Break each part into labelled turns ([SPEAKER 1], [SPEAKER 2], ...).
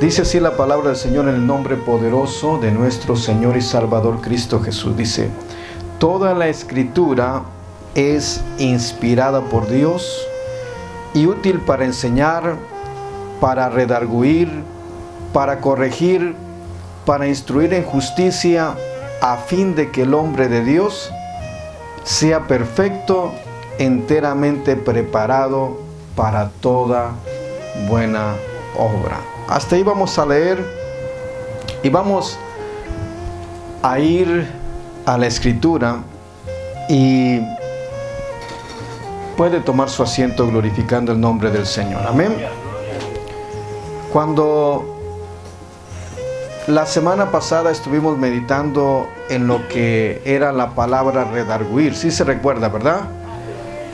[SPEAKER 1] Dice así la palabra del Señor en el nombre poderoso de nuestro Señor y Salvador Cristo Jesús. Dice, toda la escritura es inspirada por Dios y útil para enseñar, para redarguir, para corregir, para instruir en justicia, a fin de que el hombre de Dios sea perfecto, enteramente preparado para toda buena obra. Hasta ahí vamos a leer y vamos a ir a la escritura y puede tomar su asiento glorificando el nombre del Señor. Amén. Cuando la semana pasada estuvimos meditando en lo que era la palabra redarguir, si se recuerda, ¿verdad?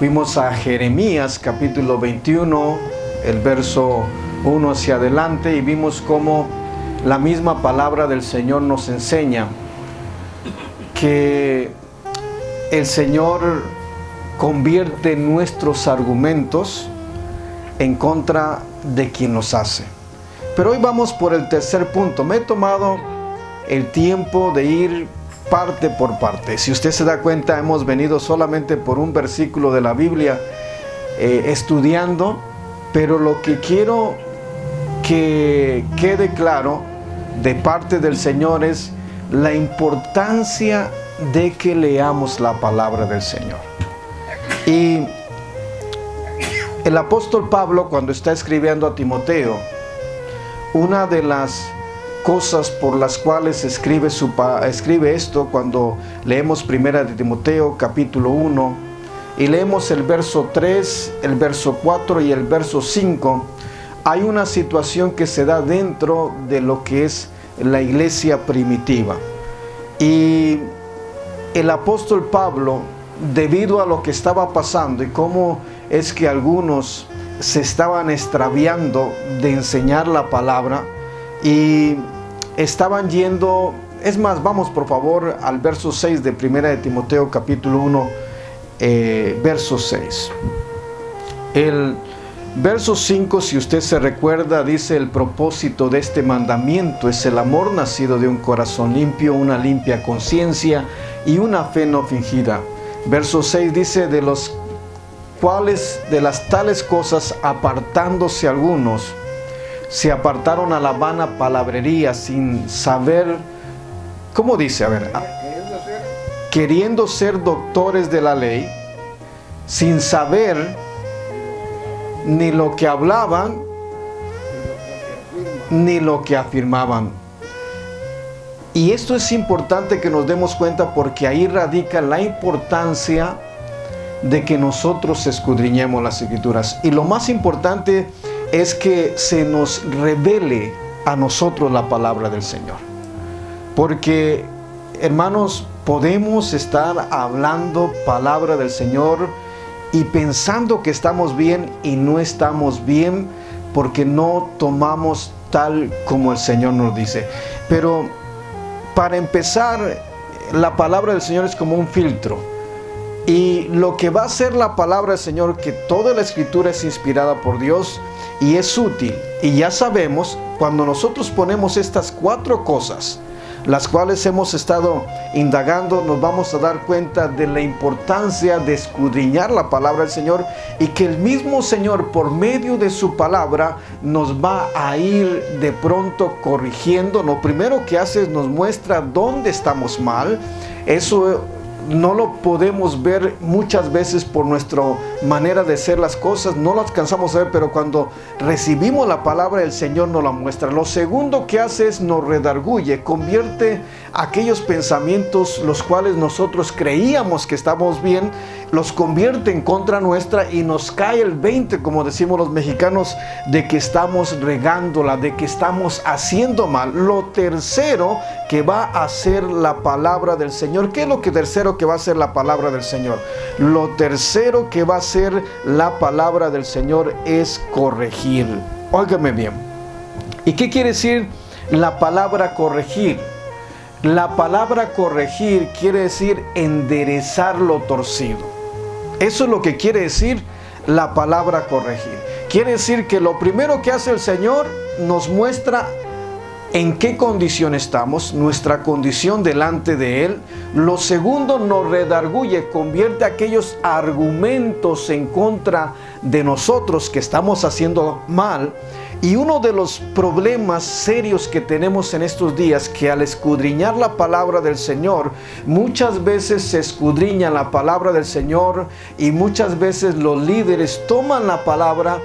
[SPEAKER 1] Fuimos a Jeremías capítulo 21, el verso 1 hacia adelante y vimos cómo la misma palabra del Señor nos enseña que el Señor convierte nuestros argumentos en contra de quien los hace. Pero hoy vamos por el tercer punto. Me he tomado el tiempo de ir parte por parte. Si usted se da cuenta, hemos venido solamente por un versículo de la Biblia eh, estudiando, pero lo que quiero que quede claro de parte del Señor es la importancia de que leamos la palabra del Señor. Y el apóstol Pablo, cuando está escribiendo a Timoteo, una de las cosas por las cuales escribe, su, escribe esto cuando leemos primera de Timoteo capítulo 1 y leemos el verso 3, el verso 4 y el verso 5, hay una situación que se da dentro de lo que es la iglesia primitiva. Y el apóstol Pablo, debido a lo que estaba pasando y cómo es que algunos se estaban extraviando de enseñar la palabra y estaban yendo, es más, vamos por favor al verso 6 de Primera de Timoteo capítulo 1, eh, verso 6. El verso 5, si usted se recuerda, dice el propósito de este mandamiento es el amor nacido de un corazón limpio, una limpia conciencia y una fe no fingida. Verso 6 dice de los cuales de las tales cosas apartándose algunos, se apartaron a la vana palabrería sin saber, ¿cómo dice? A ver, ah, queriendo ser doctores de la ley, sin saber ni lo que hablaban, ni lo que afirmaban. Y esto es importante que nos demos cuenta porque ahí radica la importancia de que nosotros escudriñemos las escrituras. Y lo más importante es que se nos revele a nosotros la palabra del Señor. Porque, hermanos, podemos estar hablando palabra del Señor y pensando que estamos bien y no estamos bien porque no tomamos tal como el Señor nos dice. Pero para empezar, la palabra del Señor es como un filtro. Y lo que va a ser la palabra del Señor, que toda la escritura es inspirada por Dios, y es útil. Y ya sabemos, cuando nosotros ponemos estas cuatro cosas, las cuales hemos estado indagando, nos vamos a dar cuenta de la importancia de escudriñar la palabra del Señor y que el mismo Señor por medio de su palabra nos va a ir de pronto corrigiendo. Lo primero que hace es nos muestra dónde estamos mal. Eso no lo podemos ver muchas veces por nuestra manera de ser las cosas, no lo alcanzamos a ver, pero cuando recibimos la palabra del Señor nos la muestra. Lo segundo que hace es nos redarguye, convierte aquellos pensamientos los cuales nosotros creíamos que estamos bien, los convierte en contra nuestra y nos cae el 20, como decimos los mexicanos, de que estamos regándola, de que estamos haciendo mal. Lo tercero que va a hacer la palabra del Señor, ¿qué es lo que tercero que va a hacer la palabra del Señor? Lo tercero que va a hacer la palabra del Señor es corregir. Óigame bien. ¿Y qué quiere decir la palabra corregir? La palabra corregir quiere decir enderezar lo torcido. Eso es lo que quiere decir la palabra corregir. Quiere decir que lo primero que hace el Señor nos muestra en qué condición estamos, nuestra condición delante de Él. Lo segundo nos redarguye, convierte aquellos argumentos en contra de nosotros que estamos haciendo mal y uno de los problemas serios que tenemos en estos días, que al escudriñar la palabra del Señor, muchas veces se escudriña la palabra del Señor y muchas veces los líderes toman la palabra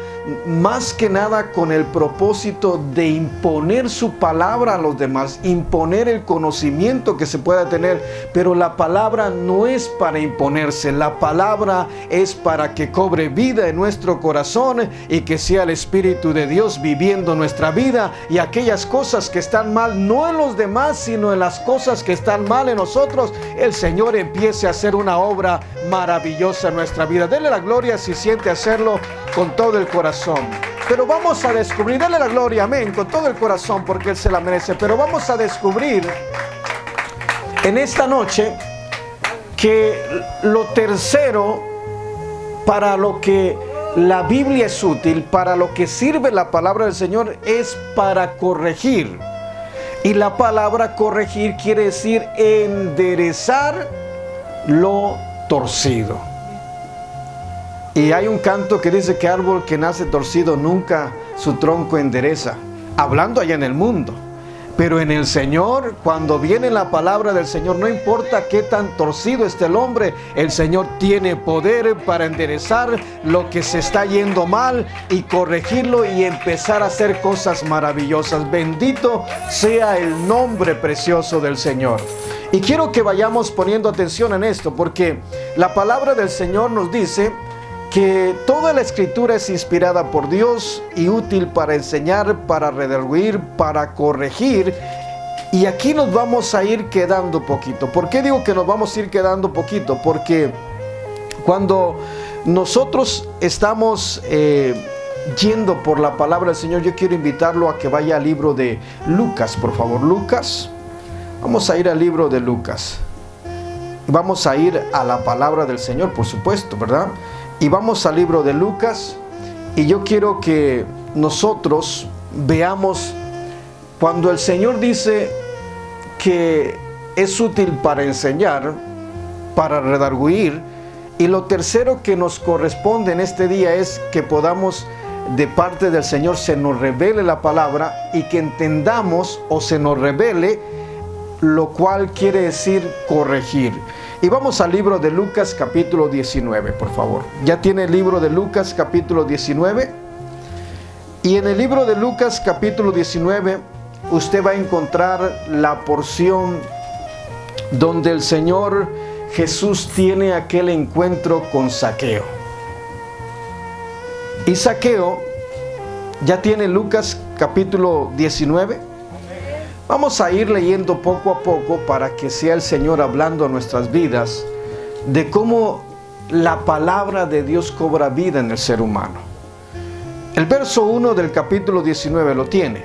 [SPEAKER 1] más que nada con el propósito de imponer su palabra a los demás, imponer el conocimiento que se pueda tener, pero la palabra no es para imponerse, la palabra es para que cobre vida en nuestro corazón y que sea el Espíritu de Dios viviendo nuestra vida y aquellas cosas que están mal, no en los demás, sino en las cosas que están mal en nosotros, el Señor empiece a hacer una obra maravillosa en nuestra vida. Dele la gloria si siente hacerlo con todo el corazón. Pero vamos a descubrir, dele la gloria, amén, con todo el corazón, porque Él se la merece. Pero vamos a descubrir en esta noche que lo tercero para lo que la Biblia es útil, para lo que sirve la palabra del Señor es para corregir. Y la palabra corregir quiere decir enderezar lo torcido. Y hay un canto que dice que árbol que nace torcido nunca su tronco endereza, hablando allá en el mundo. Pero en el Señor, cuando viene la palabra del Señor, no importa qué tan torcido esté el hombre, el Señor tiene poder para enderezar lo que se está yendo mal y corregirlo y empezar a hacer cosas maravillosas. Bendito sea el nombre precioso del Señor. Y quiero que vayamos poniendo atención en esto, porque la palabra del Señor nos dice que toda la escritura es inspirada por Dios y útil para enseñar, para redarguir, para corregir. Y aquí nos vamos a ir quedando poquito. ¿Por qué digo que nos vamos a ir quedando poquito? Porque cuando nosotros estamos eh, yendo por la palabra del Señor, yo quiero invitarlo a que vaya al libro de Lucas, por favor. Lucas, vamos a ir al libro de Lucas. Vamos a ir a la palabra del Señor, por supuesto, ¿verdad? Y vamos al libro de Lucas y yo quiero que nosotros veamos cuando el Señor dice que es útil para enseñar, para redarguir, y lo tercero que nos corresponde en este día es que podamos de parte del Señor se nos revele la palabra y que entendamos o se nos revele lo cual quiere decir corregir. Y vamos al libro de Lucas capítulo 19, por favor. ¿Ya tiene el libro de Lucas capítulo 19? Y en el libro de Lucas capítulo 19 usted va a encontrar la porción donde el Señor Jesús tiene aquel encuentro con Saqueo. Y Saqueo ya tiene Lucas capítulo 19. Vamos a ir leyendo poco a poco para que sea el Señor hablando a nuestras vidas de cómo la palabra de Dios cobra vida en el ser humano. El verso 1 del capítulo 19 lo tiene.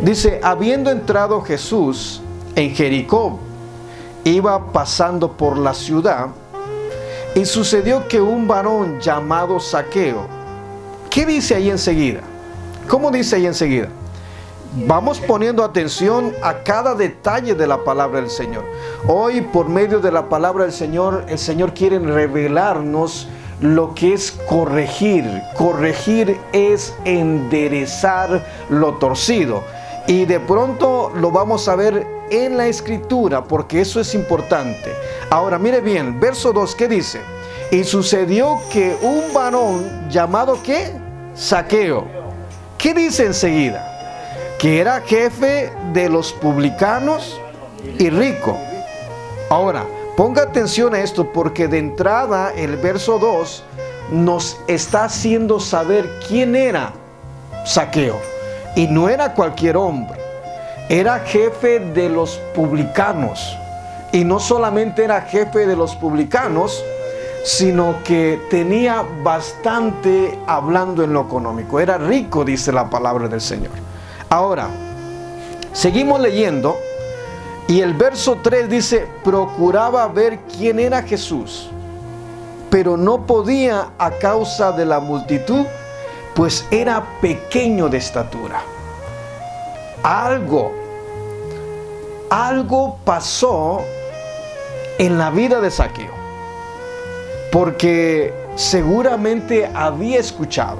[SPEAKER 1] Dice, habiendo entrado Jesús en Jericó, iba pasando por la ciudad y sucedió que un varón llamado Saqueo, ¿qué dice ahí enseguida? ¿Cómo dice ahí enseguida? Vamos poniendo atención a cada detalle de la palabra del Señor. Hoy, por medio de la palabra del Señor, el Señor quiere revelarnos lo que es corregir. Corregir es enderezar lo torcido. Y de pronto lo vamos a ver en la escritura, porque eso es importante. Ahora, mire bien, verso 2, ¿qué dice? Y sucedió que un varón llamado ¿qué? Saqueo. ¿Qué dice enseguida? Que era jefe de los publicanos y rico. Ahora, ponga atención a esto porque de entrada el verso 2 nos está haciendo saber quién era Saqueo. Y no era cualquier hombre, era jefe de los publicanos. Y no solamente era jefe de los publicanos, sino que tenía bastante hablando en lo económico. Era rico, dice la palabra del Señor. Ahora, seguimos leyendo y el verso 3 dice, procuraba ver quién era Jesús, pero no podía a causa de la multitud, pues era pequeño de estatura. algo, algo pasó en la vida de Saqueo. Porque seguramente había escuchado,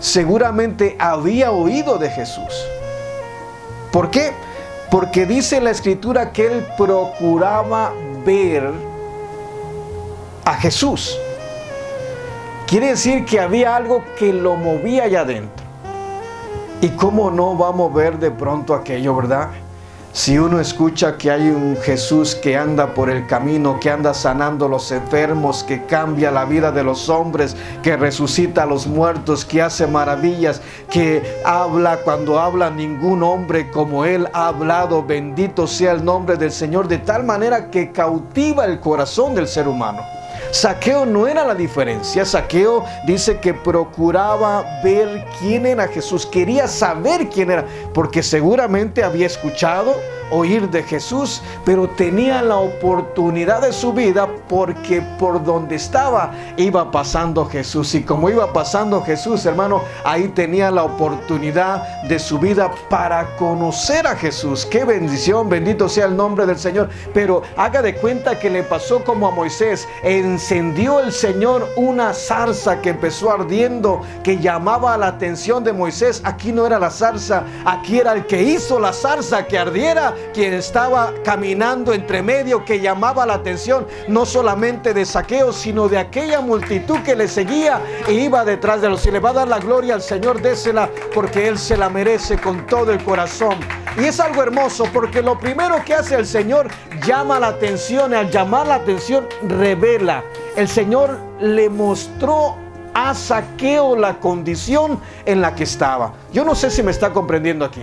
[SPEAKER 1] seguramente había oído de Jesús. ¿Por qué? Porque dice la escritura que él procuraba ver a Jesús. Quiere decir que había algo que lo movía allá adentro. ¿Y cómo no va a mover de pronto aquello, verdad? Si uno escucha que hay un Jesús que anda por el camino, que anda sanando los enfermos, que cambia la vida de los hombres, que resucita a los muertos, que hace maravillas, que habla cuando habla ningún hombre como Él ha hablado, bendito sea el nombre del Señor, de tal manera que cautiva el corazón del ser humano. Saqueo no era la diferencia. Saqueo dice que procuraba ver quién era Jesús, quería saber quién era, porque seguramente había escuchado oír de Jesús, pero tenía la oportunidad de su vida porque por donde estaba iba pasando Jesús. Y como iba pasando Jesús, hermano, ahí tenía la oportunidad de su vida para conocer a Jesús. Qué bendición, bendito sea el nombre del Señor. Pero haga de cuenta que le pasó como a Moisés. Encendió el Señor una zarza que empezó ardiendo, que llamaba la atención de Moisés. Aquí no era la zarza, aquí era el que hizo la zarza que ardiera quien estaba caminando entre medio que llamaba la atención no solamente de saqueo, sino de aquella multitud que le seguía e iba detrás de los. Si le va a dar la gloria al Señor, désela porque Él se la merece con todo el corazón. Y es algo hermoso porque lo primero que hace el Señor llama la atención y al llamar la atención revela. El Señor le mostró a Saqueo la condición en la que estaba. Yo no sé si me está comprendiendo aquí.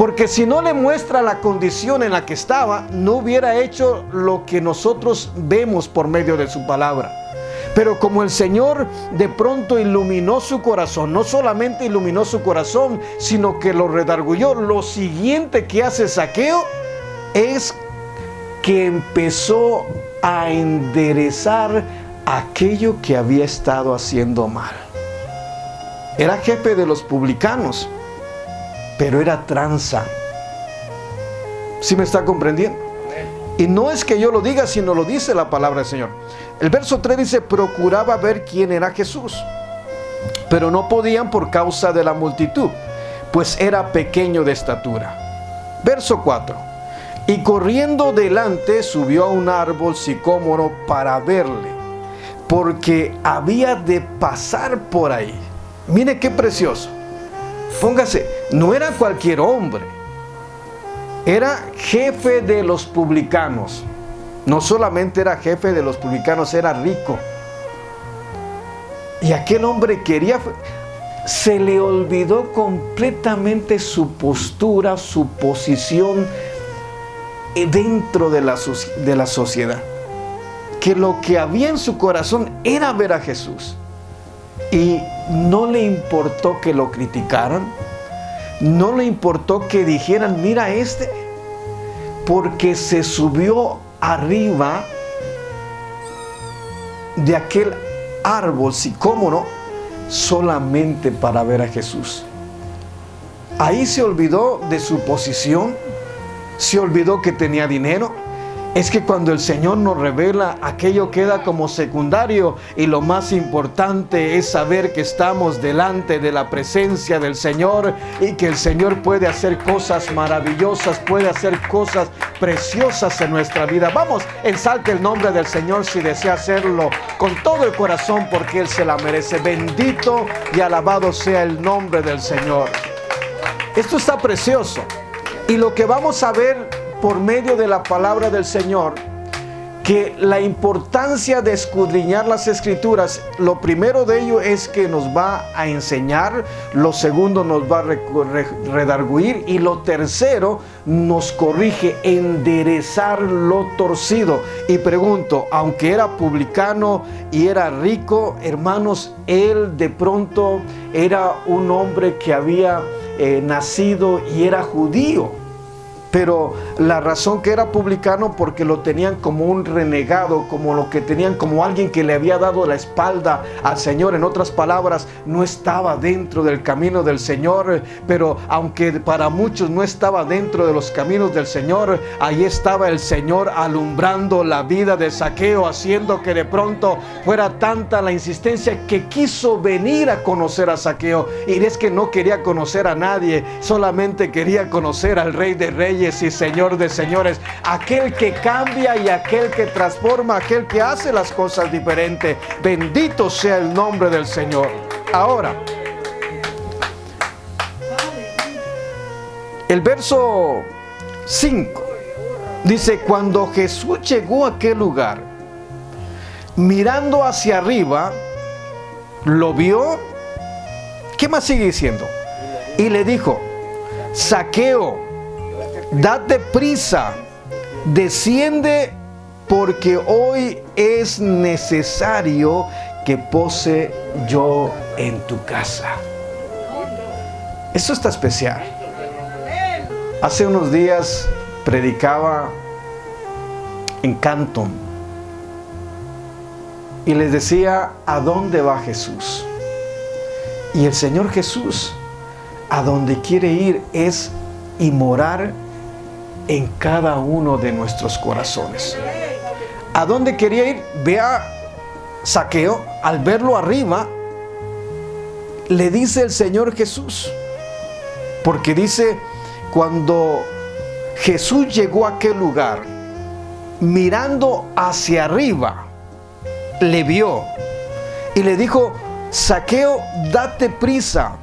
[SPEAKER 1] Porque si no le muestra la condición en la que estaba, no hubiera hecho lo que nosotros vemos por medio de su palabra. Pero como el Señor de pronto iluminó su corazón, no solamente iluminó su corazón, sino que lo redargulló, lo siguiente que hace Saqueo es que empezó a enderezar aquello que había estado haciendo mal. Era jefe de los publicanos pero era tranza. ¿Sí me está comprendiendo? Y no es que yo lo diga, sino lo dice la palabra del Señor. El verso 3 dice, procuraba ver quién era Jesús, pero no podían por causa de la multitud, pues era pequeño de estatura. Verso 4. Y corriendo delante subió a un árbol sicómoro para verle, porque había de pasar por ahí. Mire qué precioso. Póngase, no era cualquier hombre, era jefe de los publicanos. No solamente era jefe de los publicanos, era rico. Y aquel hombre quería, se le olvidó completamente su postura, su posición dentro de la, de la sociedad. Que lo que había en su corazón era ver a Jesús. Y no le importó que lo criticaran, no le importó que dijeran, mira este, porque se subió arriba de aquel árbol sicómoro solamente para ver a Jesús. Ahí se olvidó de su posición, se olvidó que tenía dinero, es que cuando el Señor nos revela, aquello queda como secundario y lo más importante es saber que estamos delante de la presencia del Señor y que el Señor puede hacer cosas maravillosas, puede hacer cosas preciosas en nuestra vida. Vamos, ensalte el nombre del Señor si desea hacerlo con todo el corazón porque Él se la merece. Bendito y alabado sea el nombre del Señor. Esto está precioso. Y lo que vamos a ver por medio de la palabra del Señor que la importancia de escudriñar las escrituras, lo primero de ello es que nos va a enseñar, lo segundo nos va a redarguir y lo tercero nos corrige, enderezar lo torcido. Y pregunto, aunque era publicano y era rico, hermanos, él de pronto era un hombre que había eh, nacido y era judío. Pero la razón que era publicano porque lo tenían como un renegado, como lo que tenían como alguien que le había dado la espalda al Señor. En otras palabras, no estaba dentro del camino del Señor, pero aunque para muchos no estaba dentro de los caminos del Señor, ahí estaba el Señor alumbrando la vida de Saqueo, haciendo que de pronto fuera tanta la insistencia que quiso venir a conocer a Saqueo. Y es que no quería conocer a nadie, solamente quería conocer al Rey de Reyes y Señor de señores, aquel que cambia y aquel que transforma, aquel que hace las cosas diferentes. Bendito sea el nombre del Señor. Ahora, el verso 5 dice, cuando Jesús llegó a aquel lugar, mirando hacia arriba, lo vio. ¿Qué más sigue diciendo? Y le dijo, saqueo, date prisa, desciende porque hoy es necesario que pose yo en tu casa. Eso está especial. Hace unos días predicaba en Canton y les decía a dónde va Jesús. Y el Señor Jesús a donde quiere ir es y morar en cada uno de nuestros corazones. ¿A dónde quería ir? Vea Saqueo, al verlo arriba, le dice el Señor Jesús, porque dice, cuando Jesús llegó a aquel lugar, mirando hacia arriba, le vio y le dijo, Saqueo, date prisa,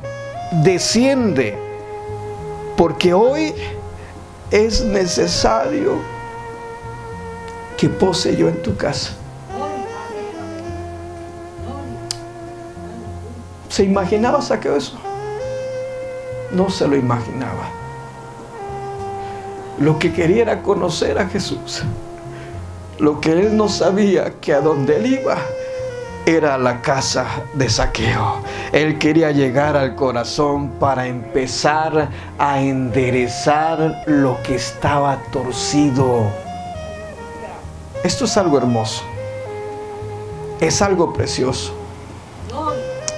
[SPEAKER 1] desciende, porque hoy es necesario que pose yo en tu casa. ¿Se imaginaba Saqueo eso? No se lo imaginaba. Lo que quería era conocer a Jesús. Lo que él no sabía que a donde él iba era la casa de saqueo. Él quería llegar al corazón para empezar a enderezar lo que estaba torcido. Esto es algo hermoso. Es algo precioso.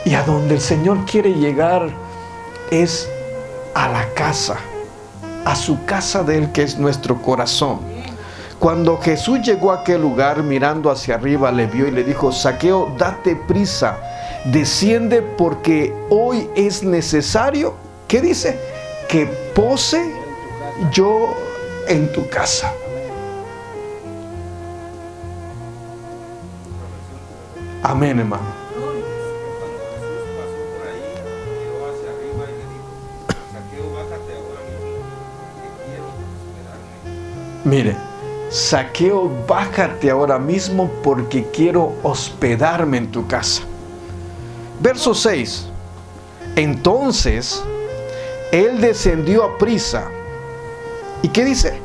[SPEAKER 1] Y a donde el Señor quiere llegar es a la casa, a su casa de Él que es nuestro corazón. Cuando Jesús llegó a aquel lugar, mirando hacia arriba, le vio y le dijo, Saqueo, date prisa, desciende porque hoy es necesario, ¿qué dice? Que pose yo en tu casa. Amén, hermano. Mire, Saqueo, bájate ahora mismo porque quiero hospedarme en tu casa. Verso 6. Entonces, él descendió a prisa. ¿Y qué dice?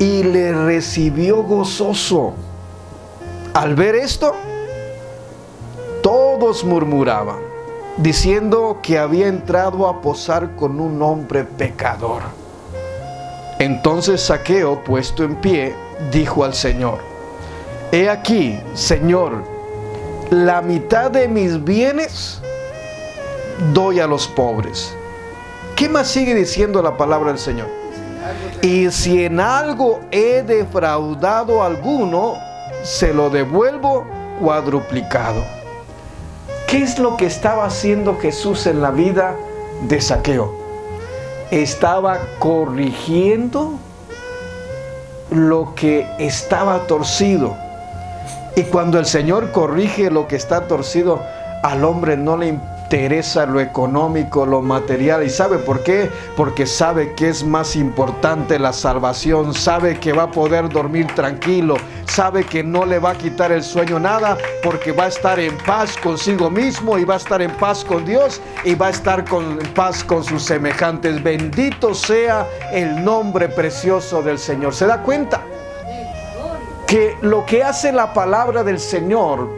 [SPEAKER 1] Y le recibió gozoso. Al ver esto, todos murmuraban, diciendo que había entrado a posar con un hombre pecador. Entonces Saqueo, puesto en pie, dijo al Señor, He aquí, Señor, la mitad de mis bienes doy a los pobres. ¿Qué más sigue diciendo la palabra del Señor? Y si en algo he defraudado a alguno, se lo devuelvo cuadruplicado. ¿Qué es lo que estaba haciendo Jesús en la vida de Saqueo? Estaba corrigiendo lo que estaba torcido. Y cuando el Señor corrige lo que está torcido, al hombre no le importa interesa lo económico, lo material. ¿Y sabe por qué? Porque sabe que es más importante la salvación, sabe que va a poder dormir tranquilo, sabe que no le va a quitar el sueño nada, porque va a estar en paz consigo mismo y va a estar en paz con Dios y va a estar con, en paz con sus semejantes. Bendito sea el nombre precioso del Señor. ¿Se da cuenta? Que lo que hace la palabra del Señor,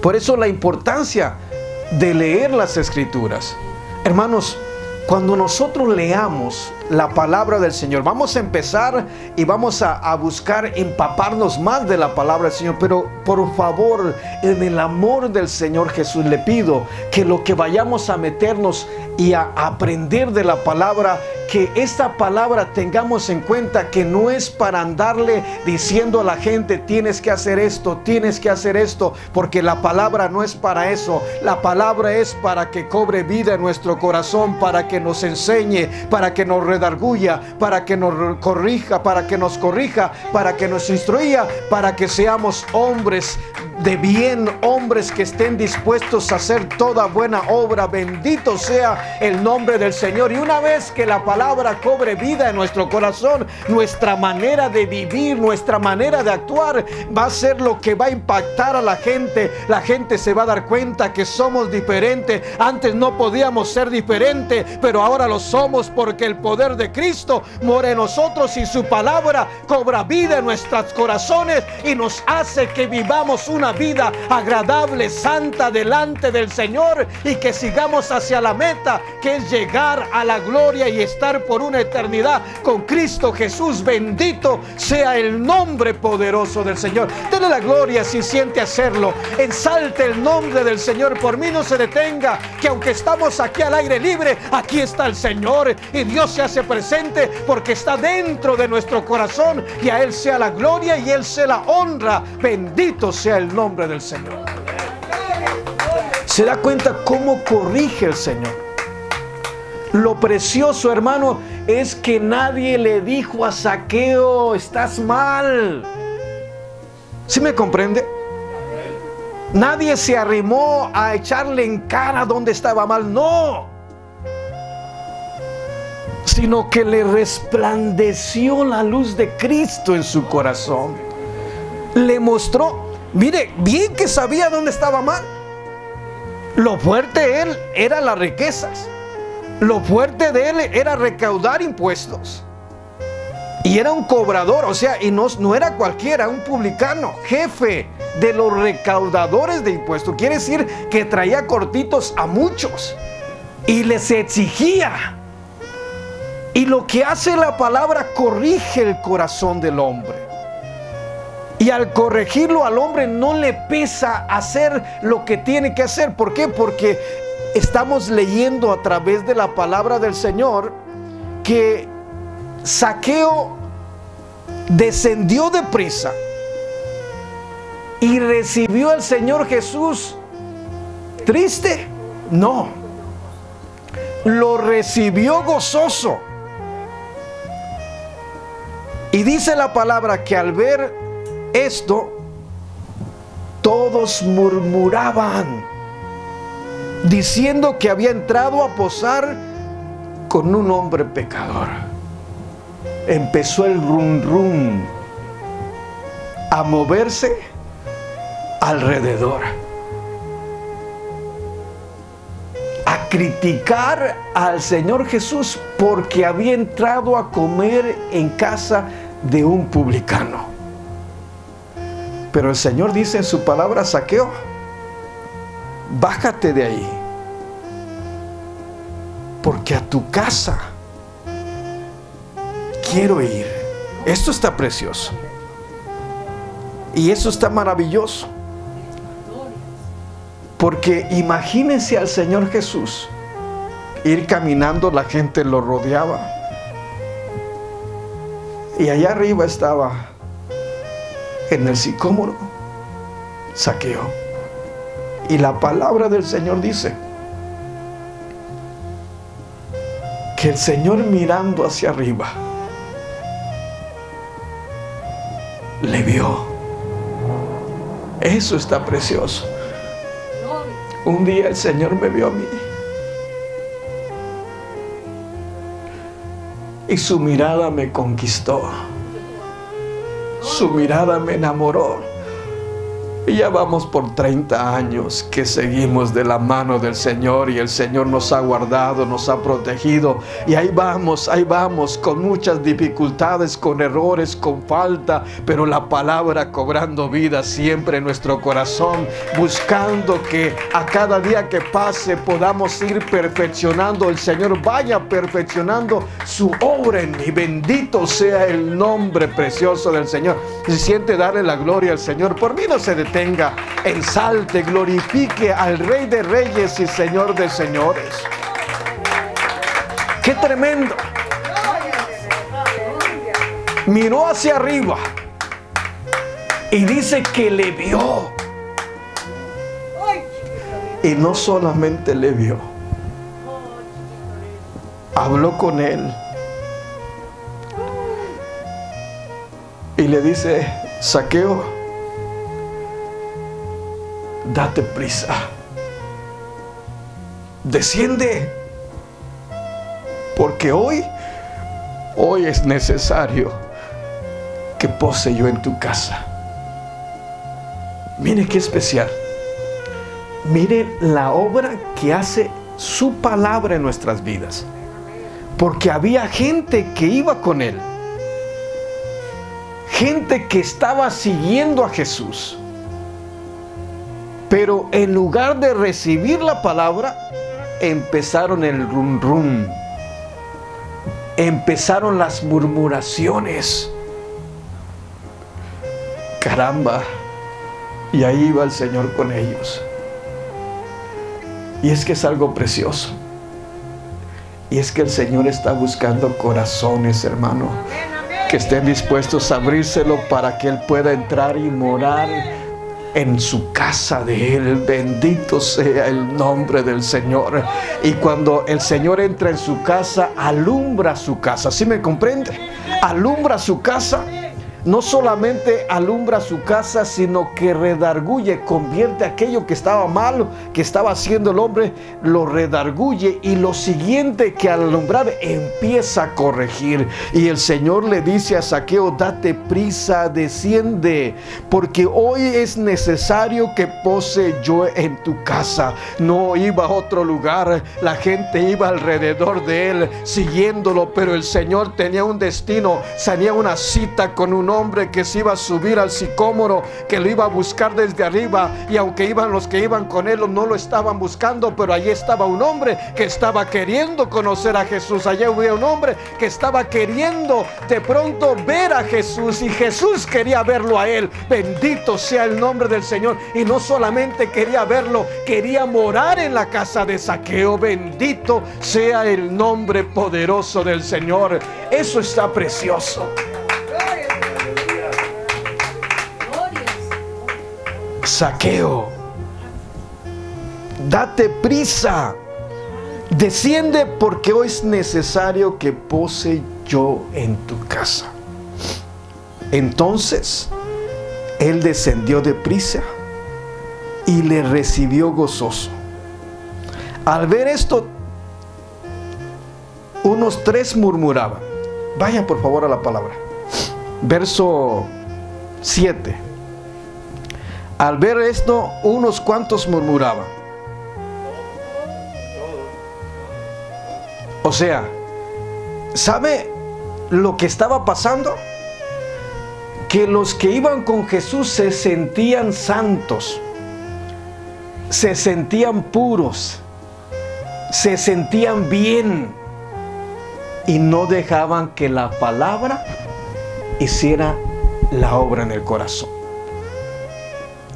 [SPEAKER 1] por eso la importancia de leer las escrituras. Hermanos, cuando nosotros leamos la palabra del Señor, vamos a empezar y vamos a, buscar empaparnos más de la palabra del Señor, pero por favor, en el amor del Señor Jesús le pido que lo que vayamos a meternos y a aprender de la palabra, que esta palabra tengamos en cuenta que no es para andarle diciendo a la gente, tienes que hacer esto, tienes que hacer esto, porque la palabra no es para eso, la palabra es para que cobre vida en nuestro corazón, para que nos enseñe, para que nos redarguya, para que nos corrija, para que nos corrija, para que nos instruya, para que seamos hombres de bien, hombres que estén dispuestos a hacer toda buena obra. Bendito sea el nombre del Señor. Y una vez que la palabra cobre vida en nuestro corazón, nuestra manera de vivir, nuestra manera de actuar va a ser lo que va a impactar a la gente. La gente se va a dar cuenta que somos diferentes. Antes no podíamos ser diferentes, pero ahora lo somos porque el poder de Cristo mora en nosotros y su palabra cobra vida en nuestros corazones y nos hace que vivamos una vida agradable, santa delante del Señor y que sigamos hacia la meta que es llegar a la gloria y estar por una eternidad con Cristo Jesús. Bendito sea el nombre poderoso del Señor. Dele la gloria si siente hacerlo. Ensalte el nombre del Señor. Por mí no se detenga, que aunque estamos aquí al aire libre, está el Señor y Dios se hace presente porque está dentro de nuestro corazón y a Él sea la gloria y Él sea la honra. Bendito sea el nombre del Señor. Se da cuenta cómo corrige el Señor. Lo precioso, hermano, es que nadie le dijo a Saqueo, estás mal. ¿Sí me comprende? Nadie se arrimó a echarle en cara donde estaba mal, no. Sino que le resplandeció la luz de Cristo en su corazón. Le mostró, mire, bien que sabía dónde estaba mal. Lo fuerte de él era las riquezas. Lo fuerte de él era recaudar impuestos. Y era un cobrador, o sea, y no, no era cualquiera, un publicano, jefe de los recaudadores de impuestos. Quiere decir que traía cortitos a muchos y les exigía. Y lo que hace la palabra corrige el corazón del hombre. Y al corregirlo al hombre no le pesa hacer lo que tiene que hacer. ¿Por qué? Porque estamos leyendo a través de la palabra del Señor que Saqueo descendió de prisa y recibió al Señor Jesús triste. No, lo recibió gozoso. Y dice la palabra que al ver esto, todos murmuraban diciendo que había entrado a posar con un hombre pecador. Empezó el rum rum a moverse alrededor. Criticar al Señor Jesús porque había entrado a comer en casa de un publicano. Pero el Señor dice en su palabra saqueo, bájate de ahí. Porque a tu casa quiero ir. Esto está precioso. Y eso está maravilloso. Porque imagínense al Señor Jesús ir caminando, la gente lo rodeaba. Y allá arriba estaba en el sicómoro, saqueo. Y la palabra del Señor dice que el Señor mirando hacia arriba le vio. Eso está precioso. Un día el Señor me vio a mí. Y su mirada me conquistó. Su mirada me enamoró. Y ya vamos por 30 años que seguimos de la mano del Señor y el Señor nos ha guardado, nos ha protegido. Y ahí vamos, ahí vamos, con muchas dificultades, con errores, con falta, pero la palabra cobrando vida siempre en nuestro corazón, buscando que a cada día que pase podamos ir perfeccionando. El Señor vaya perfeccionando su obra en mí. Bendito sea el nombre precioso del Señor. Si siente darle la gloria al Señor, por mí no se detiene tenga, ensalte, glorifique al Rey de Reyes y Señor de Señores. ¡Qué tremendo! Miró hacia arriba y dice que le vio. Y no solamente le vio, habló con él. Y le dice, saqueo, date prisa. Desciende. Porque hoy, hoy es necesario que pose yo en tu casa. Mire qué especial. Mire la obra que hace su palabra en nuestras vidas. Porque había gente que iba con él. Gente que estaba siguiendo a Jesús pero en lugar de recibir la palabra, empezaron el rum rum. Empezaron las murmuraciones. Caramba. Y ahí iba el Señor con ellos. Y es que es algo precioso. Y es que el Señor está buscando corazones, hermano, que estén dispuestos a abrírselo para que Él pueda entrar y morar en su casa de Él. Bendito sea el nombre del Señor. Y cuando el Señor entra en su casa, alumbra su casa. ¿Sí me comprende? Alumbra su casa no solamente alumbra su casa, sino que redarguye, convierte aquello que estaba malo, que estaba haciendo el hombre, lo redarguye y lo siguiente que al alumbrar empieza a corregir. Y el Señor le dice a Saqueo, date prisa, desciende, porque hoy es necesario que pose yo en tu casa. No iba a otro lugar, la gente iba alrededor de él siguiéndolo, pero el Señor tenía un destino, tenía una cita con un hombre que se iba a subir al sicómoro, que lo iba a buscar desde arriba. Y aunque iban los que iban con él, no lo estaban buscando, pero allí estaba un hombre que estaba queriendo conocer a Jesús. Allí había un hombre que estaba queriendo de pronto ver a Jesús y Jesús quería verlo a él. Bendito sea el nombre del Señor. Y no solamente quería verlo, quería morar en la casa de saqueo. Bendito sea el nombre poderoso del Señor. Eso está precioso. Saqueo, date prisa, desciende porque hoy es necesario que pose yo en tu casa. Entonces, él descendió de prisa y le recibió gozoso. Al ver esto, unos tres murmuraban. Vayan por favor a la palabra. Verso 7. Al ver esto, unos cuantos murmuraban. O sea, ¿sabe lo que estaba pasando? Que los que iban con Jesús se sentían santos, se sentían puros, se sentían bien y no dejaban que la palabra hiciera la obra en el corazón.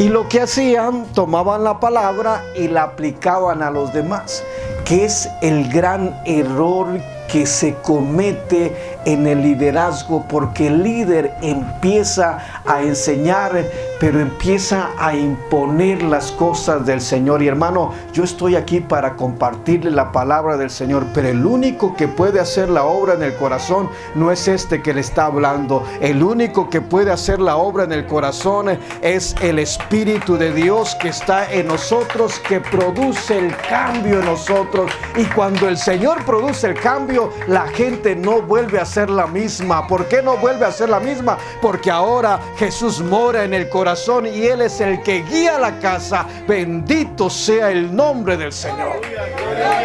[SPEAKER 1] Y lo que hacían, tomaban la palabra y la aplicaban a los demás, que es el gran error que se comete en el liderazgo porque el líder empieza a enseñar, pero empieza a imponer las cosas del Señor. Y hermano, yo estoy aquí para compartirle la palabra del Señor, pero el único que puede hacer la obra en el corazón no es este que le está hablando. El único que puede hacer la obra en el corazón es el Espíritu de Dios que está en nosotros, que produce el cambio en nosotros. Y cuando el Señor produce el cambio, la gente no vuelve a ser la misma. ¿Por qué no vuelve a ser la misma? Porque ahora Jesús mora en el corazón y Él es el que guía la casa. Bendito sea el nombre del Señor.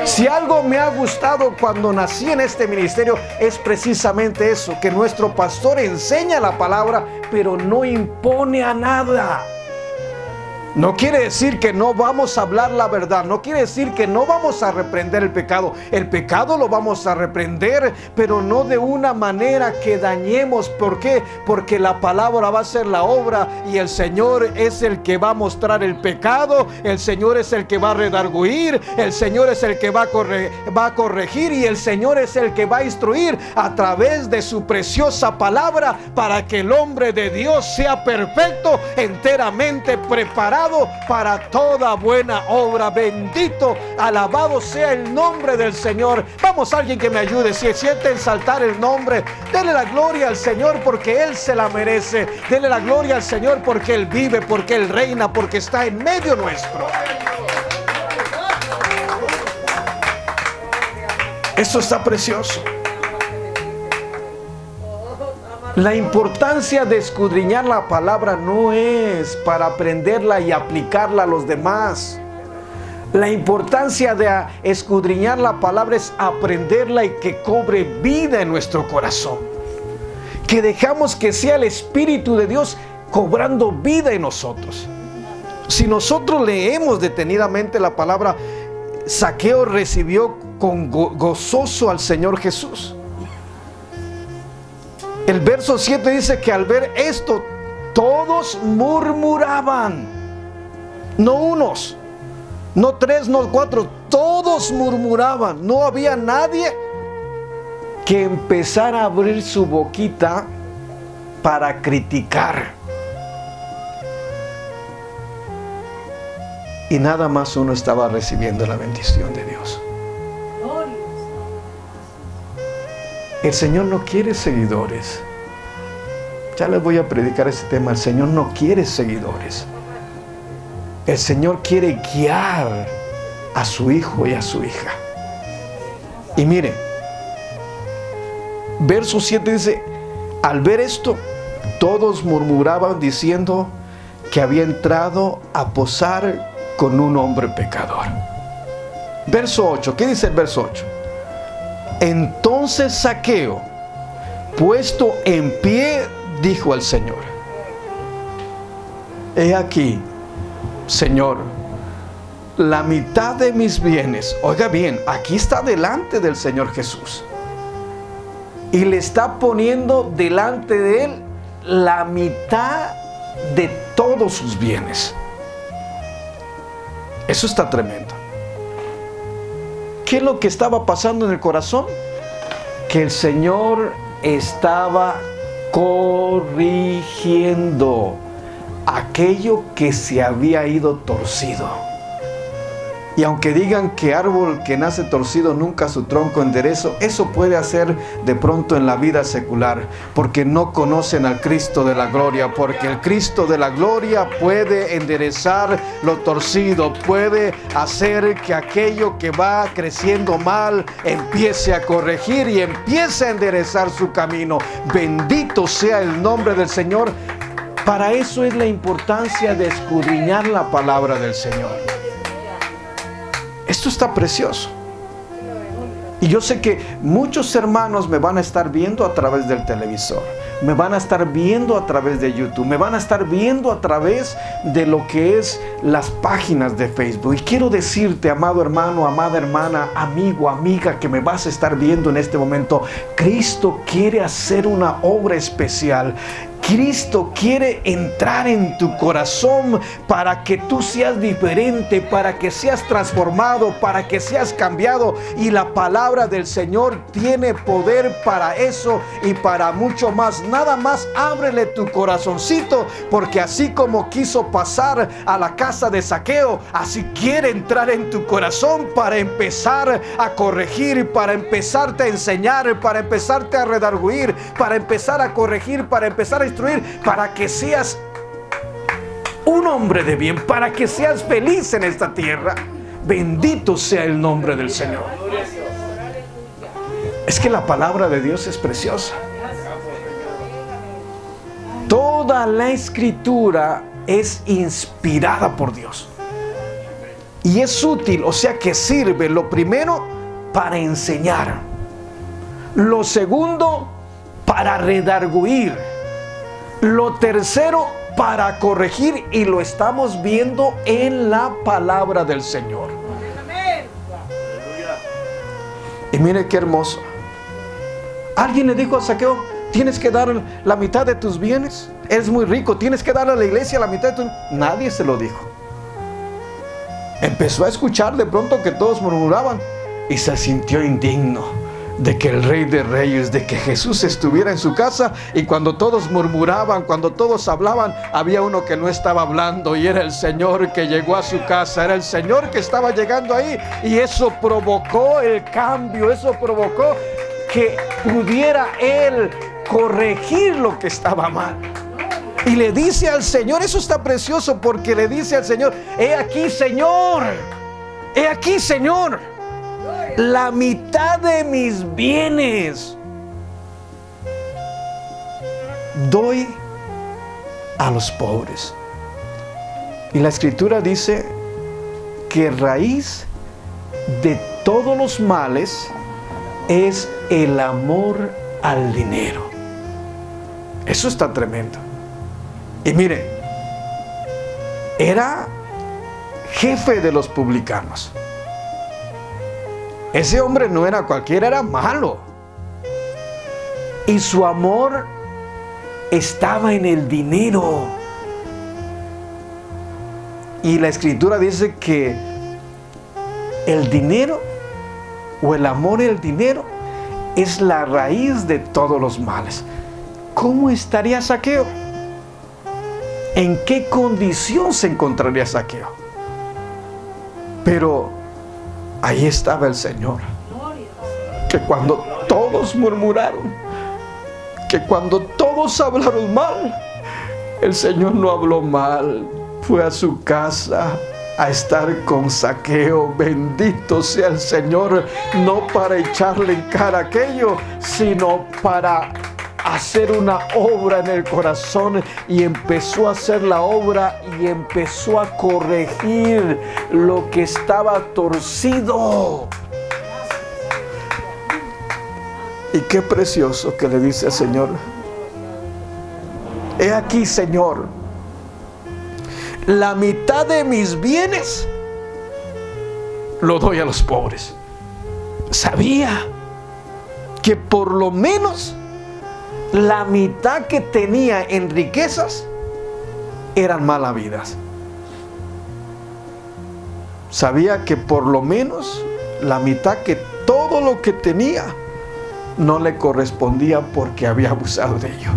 [SPEAKER 1] Si algo me ha gustado cuando nací en este ministerio es precisamente eso, que nuestro pastor enseña la palabra, pero no impone a nada. No quiere decir que no vamos a hablar la verdad, no quiere decir que no vamos a reprender el pecado. El pecado lo vamos a reprender, pero no de una manera que dañemos. ¿Por qué? Porque la palabra va a ser la obra y el Señor es el que va a mostrar el pecado, el Señor es el que va a redarguir, el Señor es el que va a, va a corregir y el Señor es el que va a instruir a través de su preciosa palabra para que el hombre de Dios sea perfecto, enteramente preparado para toda buena obra. Bendito, alabado sea el nombre del Señor. Vamos, alguien que me ayude. Si siente saltar el nombre, dele la gloria al Señor porque Él se la merece. Dele la gloria al Señor porque Él vive, porque Él reina, porque está en medio nuestro. Eso está precioso. La importancia de escudriñar la palabra no es para aprenderla y aplicarla a los demás. La importancia de escudriñar la palabra es aprenderla y que cobre vida en nuestro corazón. Que dejamos que sea el Espíritu de Dios cobrando vida en nosotros. Si nosotros leemos detenidamente la palabra, Saqueo recibió con gozoso al Señor Jesús. El verso 7 dice que al ver esto, todos murmuraban. No unos, no tres, no cuatro, todos murmuraban. No había nadie que empezara a abrir su boquita para criticar. Y nada más uno estaba recibiendo la bendición de Dios. El Señor no quiere seguidores. Ya les voy a predicar ese tema. El Señor no quiere seguidores. El Señor quiere guiar a su hijo y a su hija. Y mire, verso 7 dice, al ver esto, todos murmuraban diciendo que había entrado a posar con un hombre pecador. Verso 8, ¿qué dice el verso 8? Entonces Saqueo, puesto en pie, dijo al Señor, he aquí, Señor, la mitad de mis bienes, oiga bien, aquí está delante del Señor Jesús. Y le está poniendo delante de él la mitad de todos sus bienes. Eso está tremendo. ¿Qué es lo que estaba pasando en el corazón? Que el Señor estaba corrigiendo aquello que se había ido torcido. Y aunque digan que árbol que nace torcido nunca su tronco enderezo, eso puede hacer de pronto en la vida secular, porque no conocen al Cristo de la gloria, porque el Cristo de la gloria puede enderezar lo torcido, puede hacer que aquello que va creciendo mal empiece a corregir y empiece a enderezar su camino. Bendito sea el nombre del Señor. Para eso es la importancia de escudriñar la palabra del Señor. Esto está precioso. Y yo sé que muchos hermanos me van a estar viendo a través del televisor, me van a estar viendo a través de YouTube, me van a estar viendo a través de lo que es las páginas de Facebook. Y quiero decirte, amado hermano, amada hermana, amigo, amiga, que me vas a estar viendo en este momento, Cristo quiere hacer una obra especial. Cristo quiere entrar en tu corazón para que tú seas diferente, para que seas transformado, para que seas cambiado. Y la palabra del Señor tiene poder para eso y para mucho más. Nada más ábrele tu corazoncito, porque así como quiso pasar a la casa de saqueo, así quiere entrar en tu corazón para empezar a corregir, para empezarte a enseñar, para empezarte a redarguir, para empezar a corregir, para empezar a para que seas un hombre de bien, para que seas feliz en esta tierra. Bendito sea el nombre del Señor. Es que la palabra de Dios es preciosa. Toda la escritura es inspirada por Dios. Y es útil, o sea que sirve lo primero para enseñar. Lo segundo, para redarguir. Lo tercero, para corregir. Y lo estamos viendo en la palabra del Señor. Y mire qué hermoso. Alguien le dijo a Saqueo, tienes que dar la mitad de tus bienes. Es muy rico, tienes que dar a la iglesia la mitad de tus... Nadie se lo dijo. Empezó a escuchar de pronto que todos murmuraban y se sintió indigno de que el rey de reyes, de que Jesús estuviera en su casa y cuando todos murmuraban, cuando todos hablaban, había uno que no estaba hablando y era el Señor que llegó a su casa, era el Señor que estaba llegando ahí y eso provocó el cambio, eso provocó que pudiera él corregir lo que estaba mal. Y le dice al Señor, eso está precioso porque le dice al Señor, he aquí Señor, he aquí Señor, la mitad de mis bienes doy a los pobres. Y la escritura dice que raíz de todos los males es el amor al dinero. Eso está tremendo. Y mire, era jefe de los publicanos. Ese hombre no era cualquiera, era malo. Y su amor estaba en el dinero. Y la escritura dice que el dinero o el amor al dinero es la raíz de todos los males. ¿Cómo estaría Saqueo? ¿En qué condición se encontraría Saqueo? Pero ahí estaba el Señor. Que cuando todos murmuraron, que cuando todos hablaron mal, el Señor no habló mal, fue a su casa, a estar con saqueo. Bendito sea el Señor, no para echarle en cara aquello, sino para hacer una obra en el corazón y empezó a hacer la obra y empezó a corregir lo que estaba torcido. Y qué precioso que le dice al Señor. He aquí, Señor, la mitad de mis bienes lo doy a los pobres. Sabía que por lo menos la mitad que tenía en riquezas eran malas vidas. Sabía que por lo menos la mitad que todo lo que tenía no le correspondía porque había abusado de ello.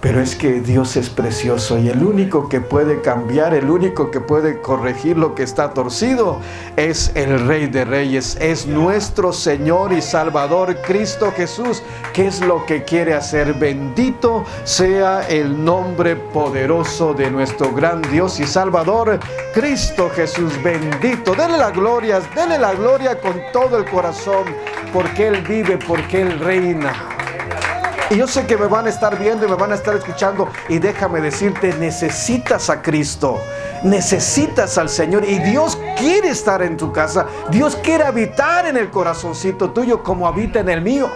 [SPEAKER 1] Pero es que Dios es precioso y el único que puede cambiar, el único que puede corregir lo que está torcido es el Rey de Reyes, es nuestro Señor y Salvador Cristo Jesús, que es lo que quiere hacer. Bendito sea el nombre poderoso de nuestro gran Dios y Salvador, Cristo Jesús. Bendito, denle la gloria, denle la gloria con todo el corazón, porque Él vive, porque Él reina. Y yo sé que me van a estar viendo y me van a estar escuchando. Y déjame decirte, necesitas a Cristo. Necesitas al Señor. Y Dios quiere estar en tu casa. Dios quiere habitar en el corazoncito tuyo como habita en el mío.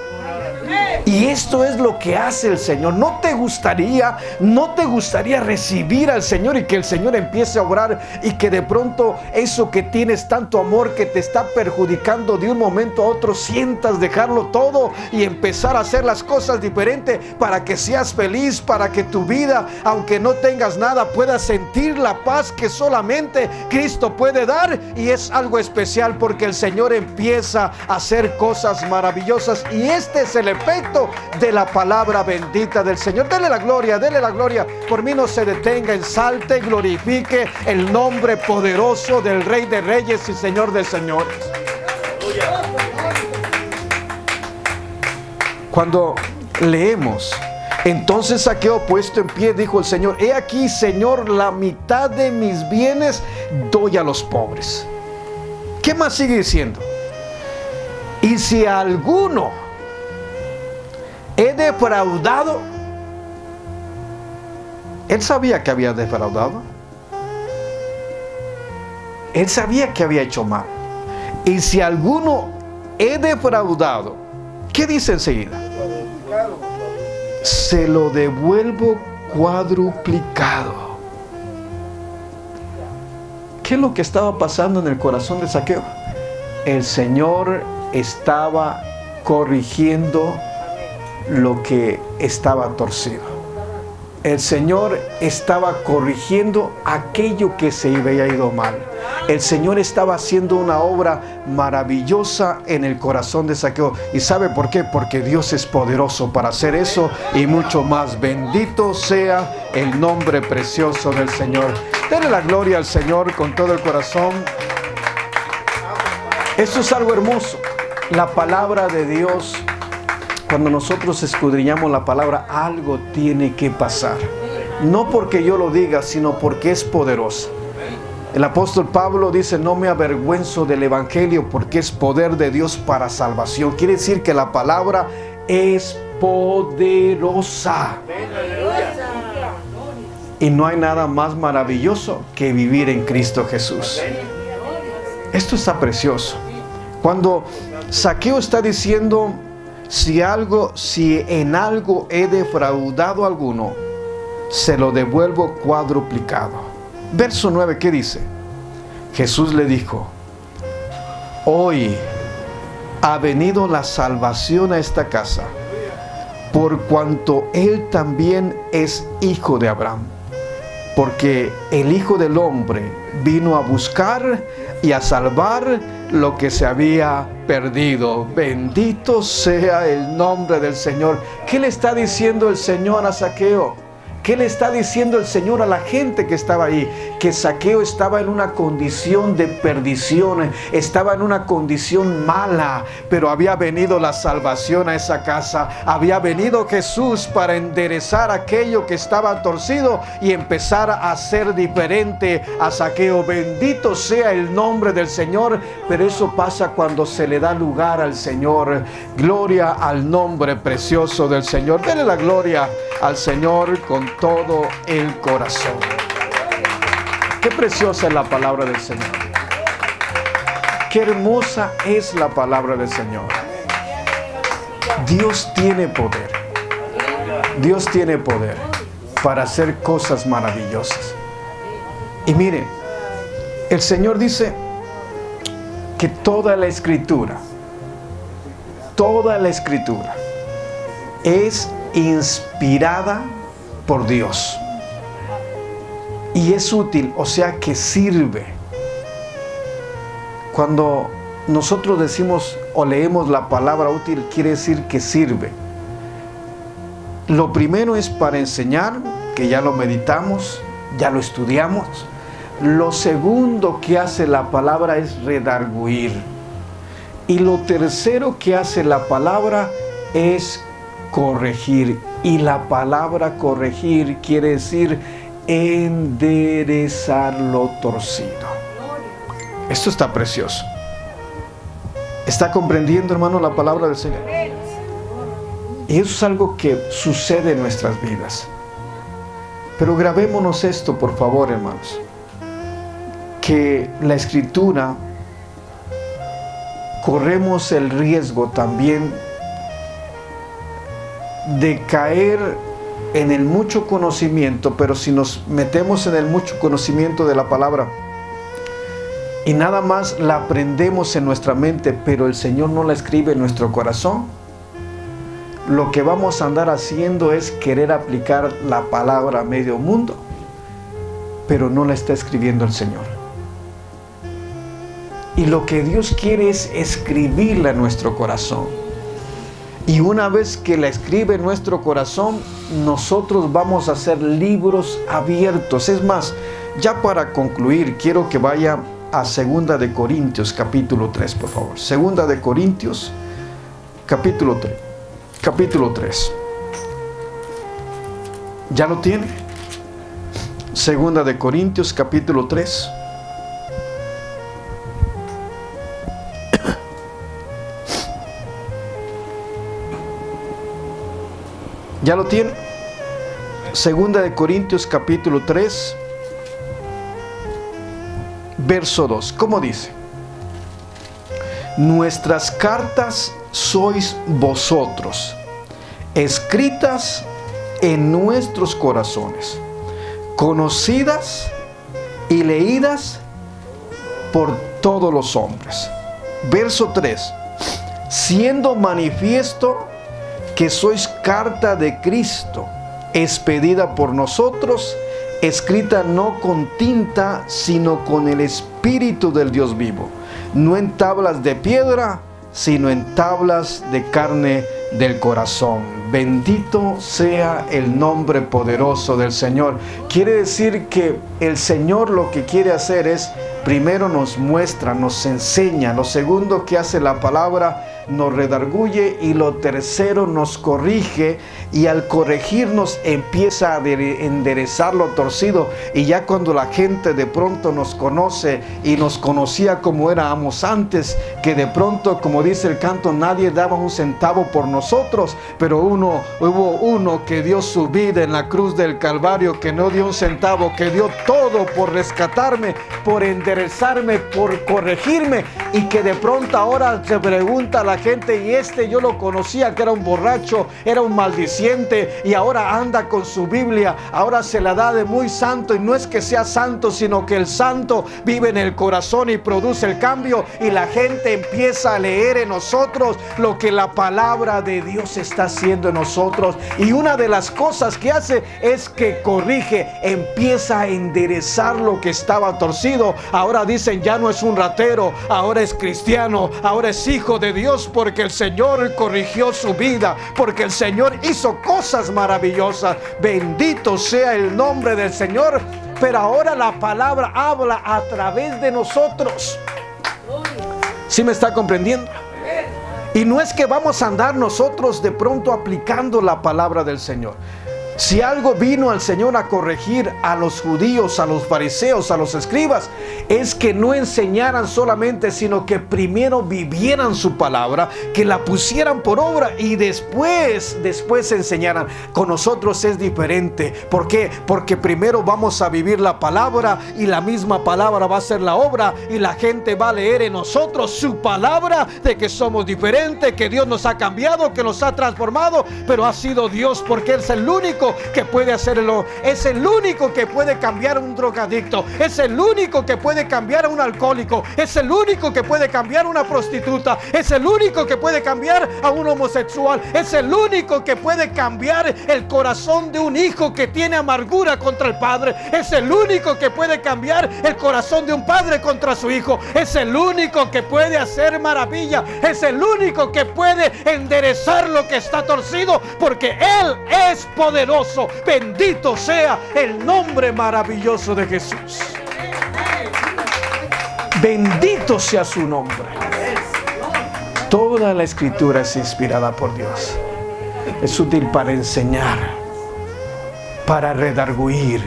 [SPEAKER 1] Y esto es lo que hace el Señor. ¿No te gustaría, no te gustaría recibir al Señor y que el Señor empiece a obrar y que de pronto eso que tienes tanto amor que te está perjudicando de un momento a otro sientas dejarlo todo y empezar a hacer las cosas diferentes para que seas feliz, para que tu vida, aunque no tengas nada, puedas sentir la paz que solamente Cristo puede dar y es algo especial porque el Señor empieza a hacer cosas maravillosas y este es el efecto de la palabra bendita del Señor. Dele la gloria, dele la gloria. Por mí no se detenga, ensalte y glorifique el nombre poderoso del Rey de Reyes y Señor de Señores. Cuando leemos, entonces Saqueo puesto en pie dijo el Señor, he aquí Señor, la mitad de mis bienes doy a los pobres. ¿Qué más sigue diciendo? Y si alguno he defraudado, él sabía que había defraudado. Él sabía que había hecho mal. Y si alguno he defraudado, ¿qué dice enseguida? Se lo devuelvo cuadruplicado. ¿Qué es lo que estaba pasando en el corazón de Saqueo? El Señor estaba corrigiendo lo que estaba torcido el Señor estaba corrigiendo aquello que se había ido mal. El Señor estaba haciendo una obra maravillosa en el corazón de Saqueo. ¿Y sabe por qué? Porque Dios es poderoso para hacer eso y mucho más. Bendito sea el nombre precioso del Señor. Denle la gloria al Señor con todo el corazón. Eso es algo hermoso. La palabra de Dios cuando nosotros escudriñamos la palabra, algo tiene que pasar. No porque yo lo diga, sino porque es poderosa. El apóstol Pablo dice, no me avergüenzo del Evangelio porque es poder de Dios para salvación. Quiere decir que la palabra es poderosa. Y no hay nada más maravilloso que vivir en Cristo Jesús. Esto está precioso. Cuando Saqueo está diciendo, si algo, si en algo he defraudado a alguno, se lo devuelvo cuadruplicado. Verso 9, ¿qué dice? Jesús le dijo, hoy ha venido la salvación a esta casa, por cuanto él también es hijo de Abraham, porque el Hijo del Hombre vino a buscar y a salvar lo que se había perdido. Bendito sea el nombre del Señor. ¿Qué le está diciendo el Señor a Saqueo? ¿Qué le está diciendo el Señor a la gente que estaba ahí? Que Saqueo estaba en una condición de perdición, estaba en una condición mala, pero había venido la salvación a esa casa. Había venido Jesús para enderezar aquello que estaba torcido y empezar a ser diferente a Saqueo. Bendito sea el nombre del Señor, pero eso pasa cuando se le da lugar al Señor. Gloria al nombre precioso del Señor. Dele la gloria al Señor con todo el corazón. Qué preciosa es la palabra del Señor. Qué hermosa es la palabra del Señor. Dios tiene poder. Dios tiene poder para hacer cosas maravillosas. Y miren, el Señor dice que toda la escritura, toda la escritura es inspirada por Dios. Y es útil, o sea que sirve. Cuando nosotros decimos o leemos la palabra útil, quiere decir que sirve. Lo primero es para enseñar, que ya lo meditamos, ya lo estudiamos. Lo segundo que hace la palabra es redarguir. Y lo tercero que hace la palabra es corregir. Y la palabra corregir quiere decir enderezar lo torcido. Esto está precioso. ¿Está comprendiendo, hermano, la palabra del Señor? Y eso es algo que sucede en nuestras vidas. Pero grabémonos esto, por favor, hermanos. Que la escritura corremos el riesgo también de caer en el mucho conocimiento, pero si nos metemos en el mucho conocimiento de la palabra y nada más la aprendemos en nuestra mente, pero el Señor no la escribe en nuestro corazón, lo que vamos a andar haciendo es querer aplicar la palabra a medio mundo, pero no la está escribiendo el Señor. Y lo que Dios quiere es escribirla en nuestro corazón. Y una vez que la escribe nuestro corazón, nosotros vamos a ser libros abiertos. Es más, ya para concluir, quiero que vaya a Segunda de Corintios, capítulo 3, por favor. Segunda de Corintios, capítulo 3. Capítulo 3. ¿Ya lo tiene? Segunda de Corintios, capítulo 3. ¿Ya lo tiene? Segunda de Corintios capítulo 3, verso 2. ¿Cómo dice? Nuestras cartas sois vosotros, escritas en nuestros corazones, conocidas y leídas por todos los hombres. Verso 3. Siendo manifiesto que sois carta de Cristo, expedida por nosotros, escrita no con tinta, sino con el Espíritu del Dios vivo, no en tablas de piedra, sino en tablas de carne del corazón. Bendito sea el nombre poderoso del Señor. Quiere decir que el Señor lo que quiere hacer es, primero nos muestra, nos enseña, lo segundo que hace la palabra, nos redarguye y lo tercero nos corrige y al corregirnos empieza a enderezar lo torcido y ya cuando la gente de pronto nos conoce y nos conocía como éramos antes, que de pronto como dice el canto nadie daba un centavo por nosotros, pero uno hubo uno que dio su vida en la cruz del Calvario, que no dio un centavo, que dio todo por rescatarme, por enderezarme, por corregirme y que de pronto ahora se pregunta la gente y este yo lo conocía que era un borracho, era un maldiciente y ahora anda con su Biblia, ahora se la da de muy santo y no es que sea santo, sino que el santo vive en el corazón y produce el cambio y la gente empieza a leer en nosotros lo que la palabra de Dios está haciendo en nosotros y una de las cosas que hace es que corrige, empieza a enderezar lo que estaba torcido. Ahora dicen, ya no es un ratero, ahora es cristiano, ahora es hijo de Dios porque el Señor corrigió su vida, porque el Señor hizo cosas maravillosas. Bendito sea el nombre del Señor. Pero ahora la palabra habla a través de nosotros. ¿Sí me está comprendiendo? Y no es que vamos a andar nosotros de pronto aplicando la palabra del Señor. Si algo vino al Señor a corregir a los judíos, a los fariseos, a los escribas, es que no enseñaran solamente, sino que primero vivieran su palabra, que la pusieran por obra y después, después enseñaran. Con nosotros es diferente. ¿Por qué? Porque primero vamos a vivir la palabra y la misma palabra va a ser la obra y la gente va a leer en nosotros su palabra de que somos diferentes, que Dios nos ha cambiado, que nos ha transformado, pero ha sido Dios porque Él es el único que puede hacerlo. Es el único que puede cambiar a un drogadicto. Es el único que puede cambiar a un alcohólico. Es el único que puede cambiar a una prostituta. Es el único que puede cambiar a un homosexual. Es el único que puede cambiar el corazón de un hijo que tiene amargura contra el padre. Es el único que puede cambiar el corazón de un padre contra su hijo. Es el único que puede hacer maravilla. Es el único que puede enderezar lo que está torcido porque Él es Bendito sea el nombre maravilloso de Jesús. Bendito sea su nombre. Toda la escritura es inspirada por Dios. Es útil para enseñar, para redarguir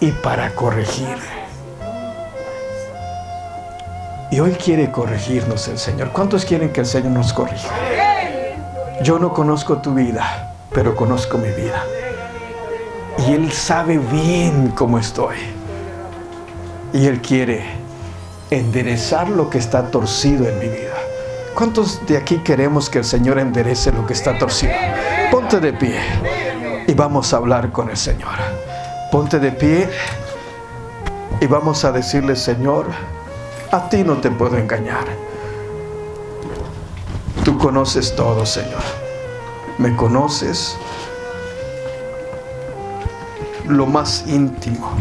[SPEAKER 1] y para corregir. Y hoy quiere corregirnos el Señor. ¿Cuántos quieren que el Señor nos corrija? Yo no conozco tu vida pero conozco mi vida. Y Él sabe bien cómo estoy. Y Él quiere enderezar lo que está torcido en mi vida. ¿Cuántos de aquí queremos que el Señor enderece lo que está torcido? Ponte de pie y vamos a hablar con el Señor. Ponte de pie y vamos a decirle, Señor, a ti no te puedo engañar. Tú conoces todo, Señor me conoces lo más íntimo.